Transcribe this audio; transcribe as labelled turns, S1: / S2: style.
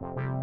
S1: Bye.